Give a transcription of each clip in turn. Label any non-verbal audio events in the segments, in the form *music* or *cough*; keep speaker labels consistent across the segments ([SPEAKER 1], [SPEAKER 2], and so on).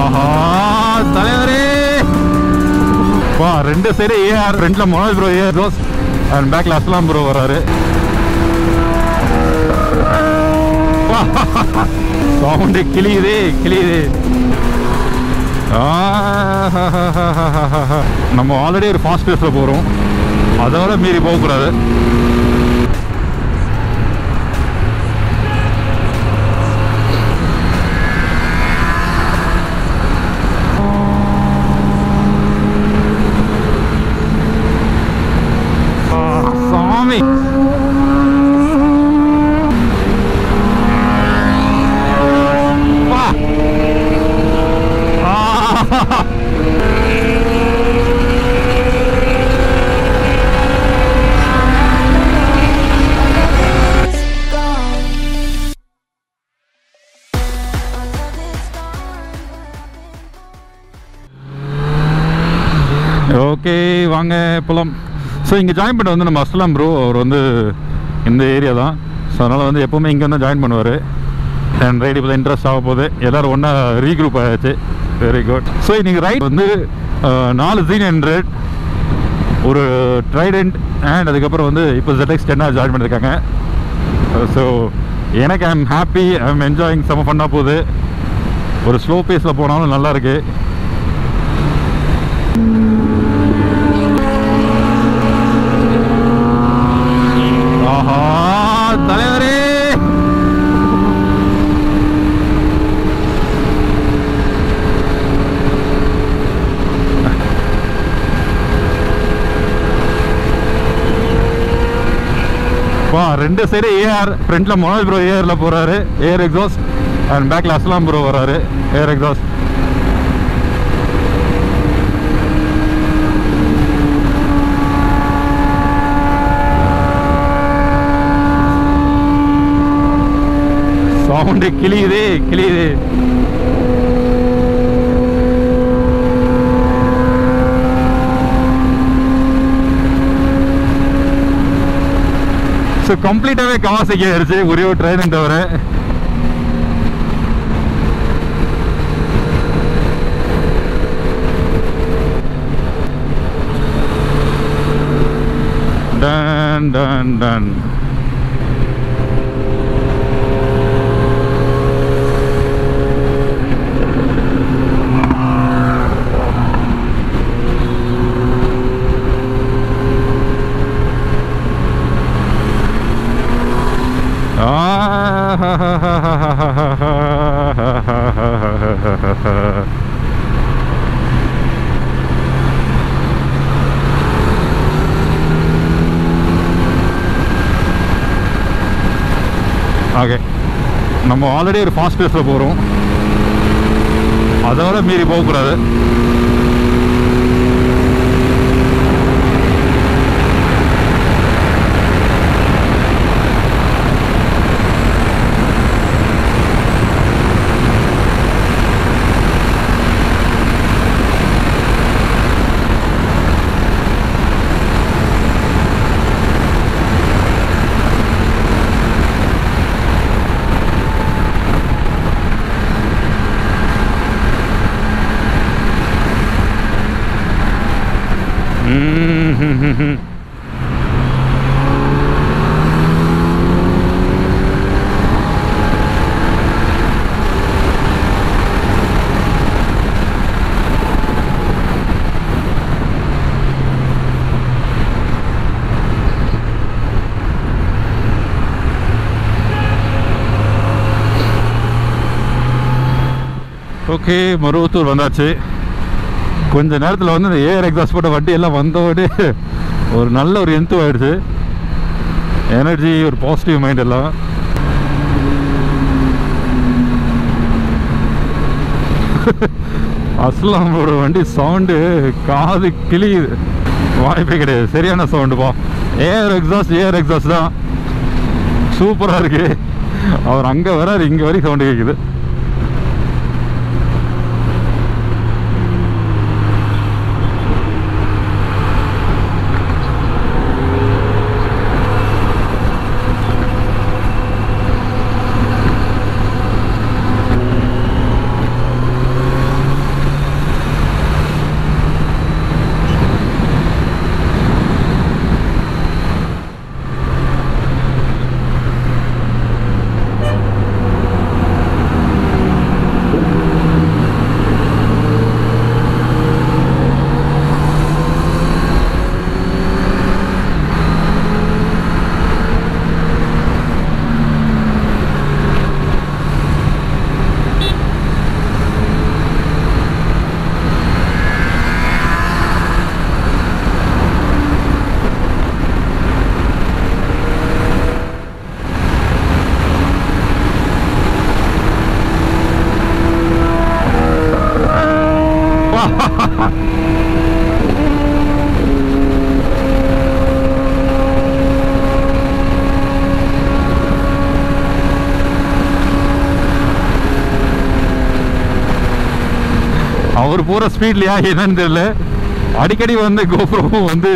[SPEAKER 1] ஆஹா தலைவரே. வா ரெண்டு சைடு ஏஆர் ஃப்ரண்ட்ல Manoj bro AR Rose and பேக்ல அஸ்லாம் ப்ரோ வராரு. சவுண்டு கிளியுது கிளியுது நம்ம ஆல்ரெடி ஒரு ஃபாஸ்ட் பேஸில் போகிறோம் அதோட மீறி போகக்கூடாது. ஸோ இங்கே ஜாயின் பண்ண வந்து நம்ம அஸ்லாம் ப்ரோ அவர் வந்து இந்த ஏரியா தான். ஸோ அதனால் வந்து எப்போவுமே இங்கே வந்து ஜாயின் பண்ணுவார். அண்ட் ரைடு இப்போ இன்ட்ரெஸ்ட் ஆக போகுது. எல்லோரும் ஒன்றா ரீக்ரூப் ஆகிடுச்சு வெரி குட் ஸோ இன்னைக்கு ரைட் வந்து நாலு ஜீன் ஹண்ட்ரட் ஒரு ட்ரைடென்ட் அண்ட் அதுக்கப்புறம் வந்து இப்போ ஜெட்எக்ஸ் டென்னாக ஜாயின் பண்ணியிருக்காங்க ஸோ எனக்கு I am happy I am enjoying செம ஃபன்னாக போகுது. ஒரு ஸ்லோ பேஸில் போனாலும் நல்லா இருக்கு ஆஹா தலைவரே வா ரெண்டு சைடு ஏஆர் ஃப்ரண்ட்ல மனோஜ் ப்ரோ ஏஆர்ல போறாரு. ஏர் எக்ஸாஸ்ட் அண்ட் பேக்ல அஸ்லாம் ப்ரோ வராரு. ஏர் எக்ஸாஸ்ட் சவுண்டு கிளியுது கிளியுது ஸோ கம்ப்ளீட்டாகவே கவாசக்கி ஆயிடுச்சு ஒரே ஒரு ட்ரெயின் தவிர. டன் டன் டன் ஓகே நம்ம ஆல்ரெடி ஒரு ஃபாஸ்ட் பேஸில் போகிறோம் அதோட மீறி போகக்கூடாது. ஓகே மருவத்தூர் வந்தாச்சு. கொஞ்ச நேரத்தில் வந்து இந்த ஏஆர் எக்ஸாஸ்ட் போட்ட வண்டி எல்லாம் வந்தோடே ஒரு நல்ல ஒரு எந்து ஆயிடுச்சு. எனர்ஜி ஒரு பாசிட்டிவ் மைண்ட் எல்லாம். அஸ்லாமோட வண்டி சவுண்டு காது கிளியுது வாய்ப்பே கிடையாது. சரியான சவுண்டுப்பா ஏஆர் எக்ஸாஸ்ட் ஏஆர் எக்ஸாஸ்ட் தான். சூப்பராக இருக்கு. அவர் அங்கே வராரு இங்கே வரைக்கும் சவுண்டு கேட்குது அவர் போகிற ஸ்பீட்லையா என்னன்னு தெரியல. அடிக்கடி வந்து கோபுரமும் வந்து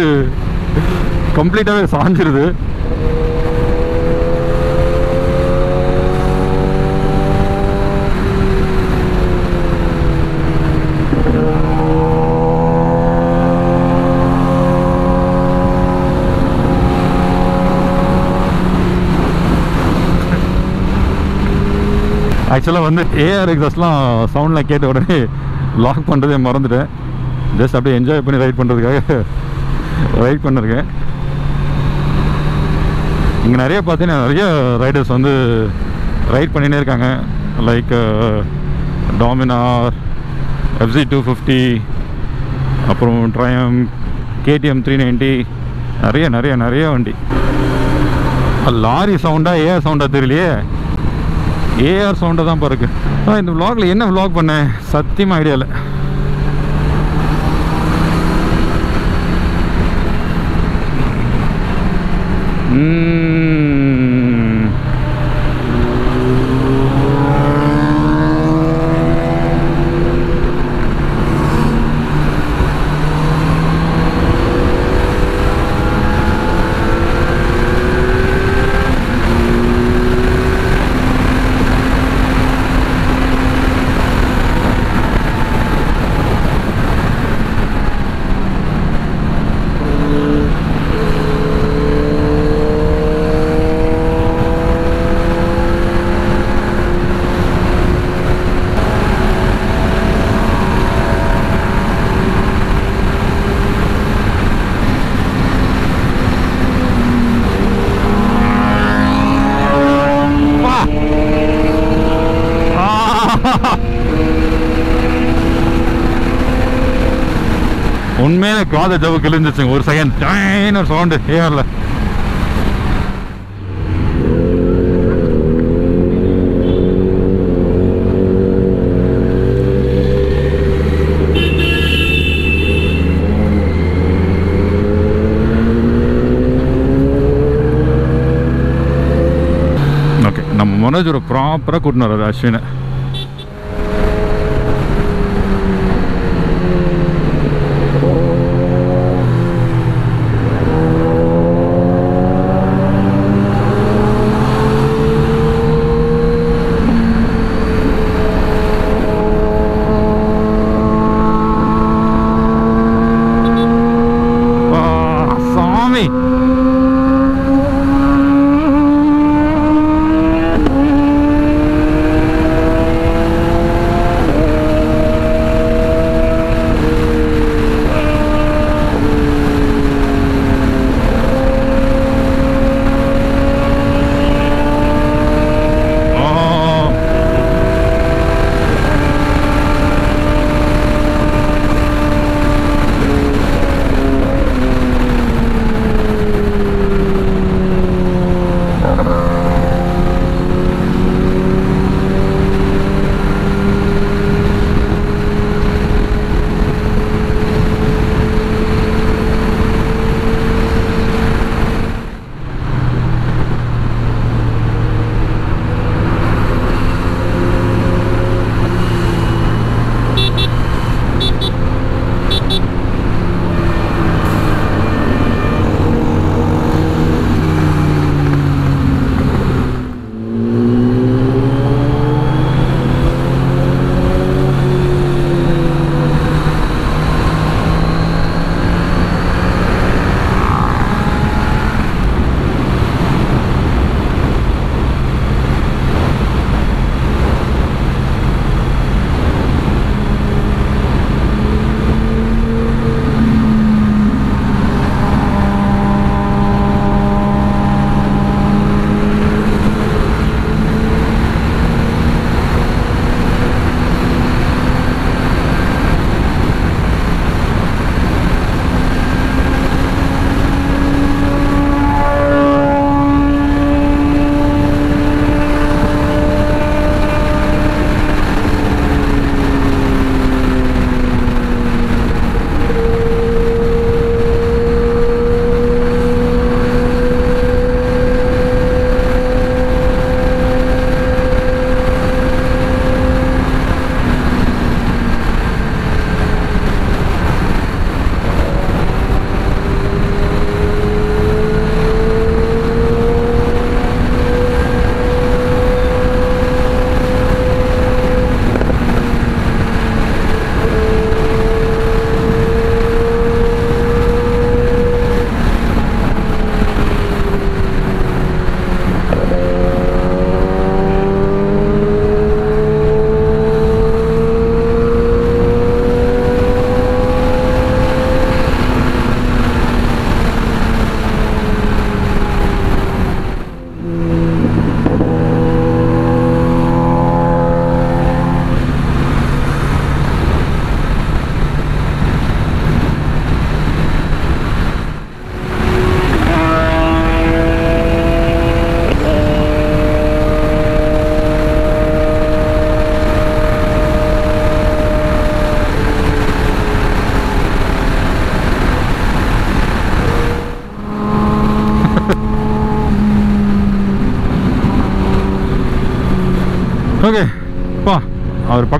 [SPEAKER 1] கம்ப்ளீட்டாகவே சாஞ்சிருது. ஆக்சுவலாக வந்து ஏஆர் எக்ஸாஸ்லாம் சவுண்டில் கேட்ட உடனே லாக் பண்ணுறதே மறந்துட்டேன். ஜஸ்ட் அப்படியே என்ஜாய் பண்ணி ரைட் பண்ணுறதுக்காக ரைட் பண்ணிருக்கேன். இங்கே நிறைய பார்த்தீங்கன்னா நிறைய ரைடர்ஸ் வந்து ரைட் பண்ணினே இருக்காங்க. Like Dominar FC two fifty அப்புறம் ட்ரயம் கேடிஎம் த்ரீ நைன்ட்டி நிறைய நிறைய நிறைய வண்டி. லாரி சவுண்டா ஏஆர் சவுண்டா தெரியலையே. ஏஆர் சவுண்டை தான் பாருக்கு ஆ இந்த vlogல என்ன vlog பண்ணேன் சத்தியமாக ஐடியா இல்லை. ம். வா. ஆ. உண்மையில காத ஜவு கிழிஞ்சிச்சுங்க ஒரு செகண்ட் டைன்னு ஒரு சவுண்டு ஏர்ல ஓகே நம்ம மனோஜ் ஒரு ப்ராப்பராக கூட்டின்னு வர்றாரு அஸ்வினை.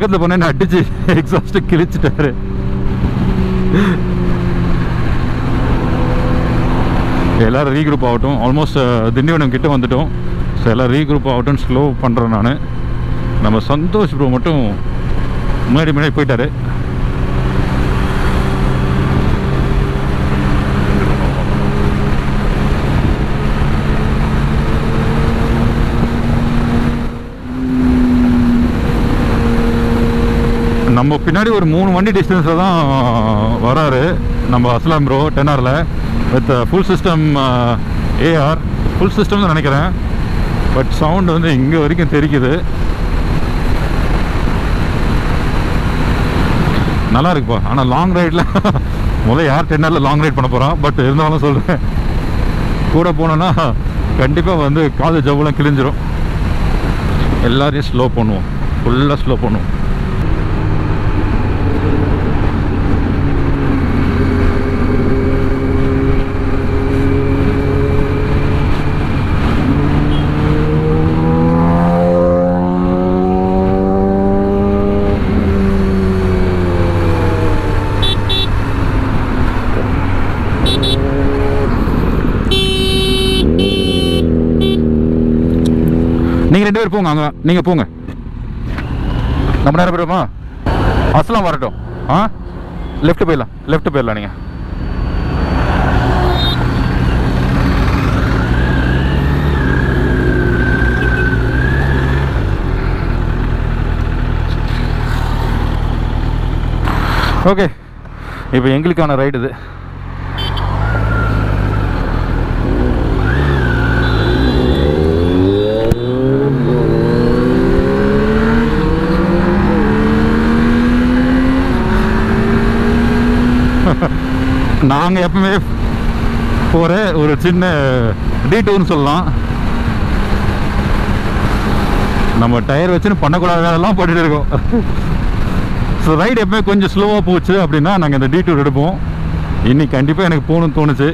[SPEAKER 1] பக்கத்தில் போனேன்னு அடிச்சு எக்ஸாஸ்ட்டு கிழிச்சிட்டாரு. எல்லாரும் ரீக்ரூப் ஆகட்டும். ஆல்மோஸ்ட் திண்டிவனம் கிட்ட வந்துட்டோம். ஸோ எல்லாம் ரீக்ரூப் ஆகட்டும் ஸ்லோ பண்ணுறேன் நான். நம்ம சந்தோஷ் ப்ரோ மட்டும் முன்னாடி முன்னாடி போயிட்டாரு. நம்ம பின்னாடி ஒரு மூணு வண்டி டிஸ்டன்ஸில் தான் வராரு. நம்ம Aslam bro டென்னாரில். With full system AR full system தான் நினைக்கிறேன். பட் சவுண்ட் வந்து இங்கே வரைக்கும் தெரிக்குது. நல்லா இருக்குப்பா ஆனால் லாங் ரைடில் *laughs* முதல்ல யார் டென்னரில் லாங் ரைட் பண்ண போகிறான் பட் இருந்தாலும் சொல்கிறேன் கூட போனோன்னா கண்டிப்பாக வந்து காது ஜவ்வெல்லாம் கிழிஞ்சிரும். எல்லாரையும் ஸ்லோ பண்ணுவோம். ஃபுல்லாக ஸ்லோ பண்ணுவோம் நீங்கள் ரெண்டு பேர் போங்க அங்கே நீங்கள் போங்க. நம்ம நேரம் போயிடுமா? அஸ்லாம் வரட்டும். ஆ? லெஃப்ட் போயிடலாம். லெஃப்ட் போயிடலாம் நீங்கள் ஓகே இப்போ எங்களுக்கான ரைடு இது. நாங்கள் எப்பவுமே போகிற ஒரு சின்ன டீட்டூர்னு சொல்லலாம். நம்ம டயர் வச்சுன்னு பண்ணக்கூடாத வேலைலாம் பண்ணிட்டு இருக்கோம். ஸோ ரைடு எப்பவுமே கொஞ்சம் ஸ்லோவாக போச்சு அப்படின்னா நாங்கள் இந்த டீட்டூர் எடுப்போம். இன்னைக்கு கண்டிப்பாக எனக்கு போகணும்னு தோணுச்சு.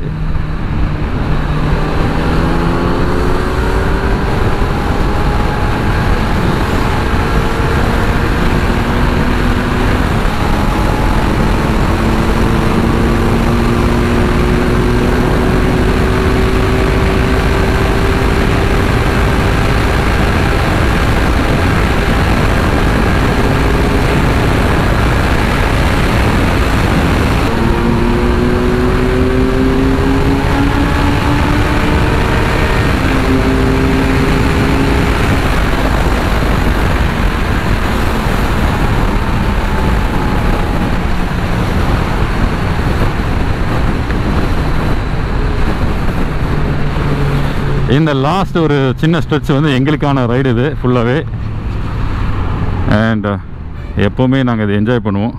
[SPEAKER 1] இந்த லாஸ்ட் ஒரு சின்ன ஸ்ட்ரெச் வந்து எங்களுக்கான ரைடு இது ஃபுல்லாகவே அண்ட் எப்போவுமே நாங்கள் இதை என்ஜாய் பண்ணுவோம்.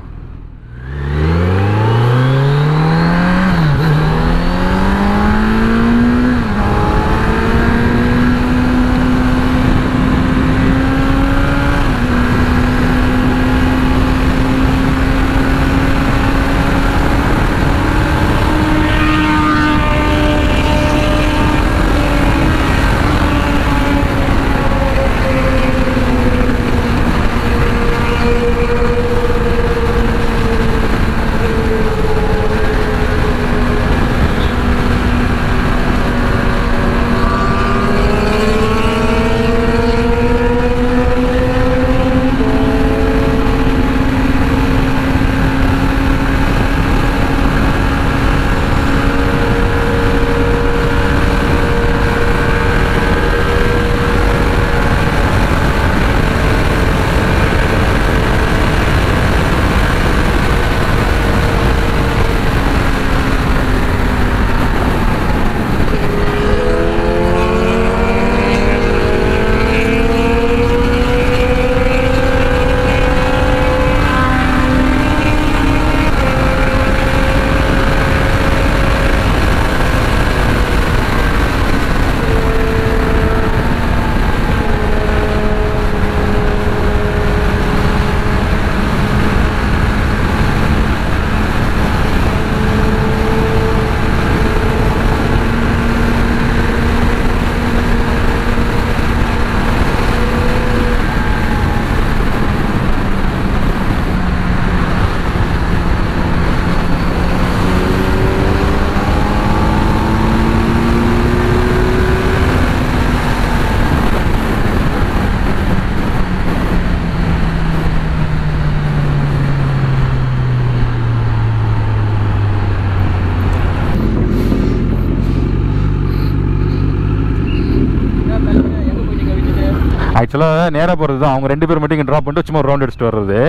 [SPEAKER 1] ஆக்சுவலாக நேராக போகிறது தான் அவங்க ரெண்டு பேர் மட்டும் இங்கே ட்ராப் பண்ணிட்டு சும்மா ரவுண்ட் அடிச்சுட்டு வர்றது.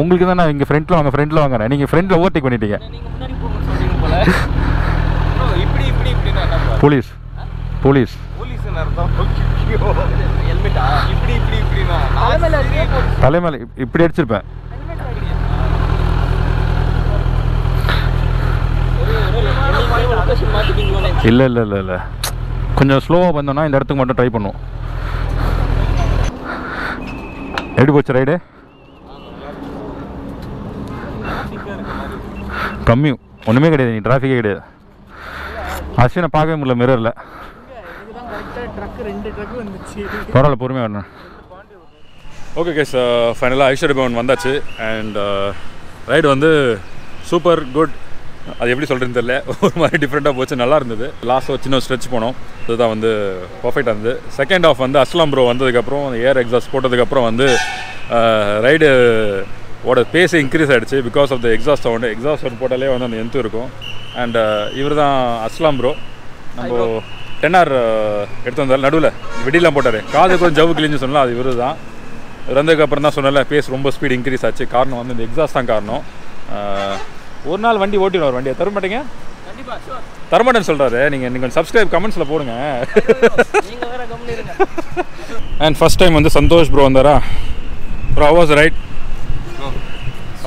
[SPEAKER 1] உங்களுக்கு தான் நான் இங்கே ஃப்ரண்ட்டில் வாங்க ஃப்ரண்ட்டில் வாங்குறேன் நீங்கள் ஃப்ரண்ட்டில் ஓவர்டேக் பண்ணிட்டீங்க.
[SPEAKER 2] நீங்க முன்னாடி போகணும்னு சொல்றீங்க போல. Bro, இப்படி இப்படி இப்படின்னா என்ன bro?
[SPEAKER 1] போலீஸ் போலீஸ்
[SPEAKER 2] ஹெல்மெட்டா இப்படி
[SPEAKER 1] தலைமையில் அடிச்சிருப்பேன். இல்லை இல்லை இல்லை இல்லை. கொஞ்சம் ஸ்லோவாக வந்தோம்னா இந்த இடத்துக்கு மட்டும் ட்ரை பண்ணுவோம். எப்படி போச்சு ரைடு கம்மியும் ஒன்றுமே கிடையாது நீ டிராஃபிக்கே கிடையாது. அஸ்வினை பார்க்கவே முடியல மிரரில் பரவாயில்ல பொறுமையாக வரணும். ஓகே கேஸ் ஃபைனலாக ஐஸ்வர்ய பவன் வந்தாச்சு. அண்ட் ரைடு uh, வந்து சூப்பர் குட் அது எப்படி சொல்கிறதுன்னு தெரியல. ஒரு மாதிரி டிஃப்ரெண்ட்டாக போச்சு. நல்லா இருந்தது. லாஸ்ட் ஒரு சின்ன ஸ்ட்ரெச் போனோம். அதுதான் வந்து பர்ஃபெக்டாக இருந்தது. செகண்ட் ஆஃப் வந்து அஸ்லாம் ப்ரோ வந்ததுக்கப்புறம் ஏர் எக்ஸாஸ்ட் போட்டதுக்கப்புறம் வந்து ரைடு ஓட பேஸ் இன்க்ரீஸ் ஆகிடுச்சு because of the exhaust sound exhaust sound போட்டாலே வந்து அந்த எந்த இருக்கும். அண்ட் இவர் தான் அஸ்லாம் ப்ரோ நம்ம டென் ஆர் எடுத்து வந்தார். நடுவில். வெடிலாம் போட்டார். காது கொஞ்சம் ஜவ்வு கிழிஞ்சு சொன்னால் அது இவரு தான் வந்ததுக்கப்புறம் தான் சொன்னல பேஸ் ரொம்ப ஸ்பீட் இன்க்ரீஸ் ஆச்சு. காரணம் வந்து இந்த எக்ஸாஸ்ட் தான் காரணம். ஒரு நாள் வண்டி ஓட்டிடுவார் வண்டியை. தர மாட்டீங்க?
[SPEAKER 2] கண்டிப்பா ஷூர்
[SPEAKER 1] தரமாட்டேன்னு சொல்கிறாரு நீங்கள் நீங்கள் சப்ஸ்கிரைப் கமெண்ட்ஸில் போடுங்க.
[SPEAKER 2] நீங்க வேற கம்மி இருங்க.
[SPEAKER 1] அண்ட் ஃபஸ்ட் டைம் வந்து சந்தோஷ் ப்ரோ வந்தாரா? Bro was right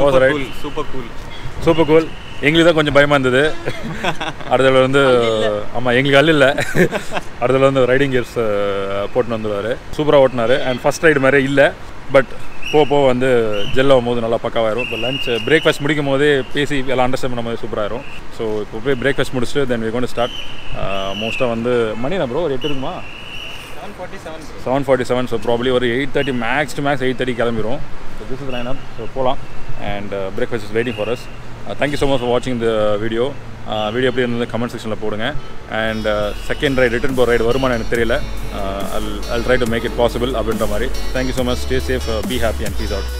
[SPEAKER 1] was right.
[SPEAKER 2] Super cool
[SPEAKER 1] super cool எங்களுக்கு தான் கொஞ்சம் பயமாக இருந்தது. அடுத்ததுல வந்து ஆமாம் எங்களுக்கு அல்ல இல்லை. அடுத்ததுல வந்து ரைடிங் கியர்ஸ் போட்டுன்னு வந்துடுவார் சூப்பராக ஓட்டினார். அண்ட் ஃபஸ்ட் ரைடு மாதிரி இல்லை. பட் போக போக வந்து ஜெல் ஆகும்போது நல்லா பக்காவாயிரும் இப்போ லஞ்ச் பிரேக்ஃபாஸ்ட் முடிக்கும் போதே பேசி எல்லாம் அண்டர்ஸ்டாண்ட் பண்ணும் போது சூப்பராகிரும் ஸோ இப்போ போய் பிரேக்ஃபாஸ்ட் முடிச்சுட்டு தென் வி கொண்டு ஸ்டார்ட் மோஸ்ட்டாக வந்து மணி என்ன ப்ரோ ஒரு எட்டு இருக்குமா?
[SPEAKER 2] Seven forty seven
[SPEAKER 1] seven forty seven so probably ஒரு eight thirty max to max eight thirty கிளம்பிடும் so this is line up so போகலாம் and breakfast is waiting for us thank you so much for வாட்சிங் the video video எப்படி இருந்தது? Comment செக்ஷனில் போடுங்க. And second ride return போகிற ride வருமானம் எனக்கு தெரியல. I'll I'll try to make it possible அப்படின்ற மாதிரி. Thank you so much stay safe be happy and peace out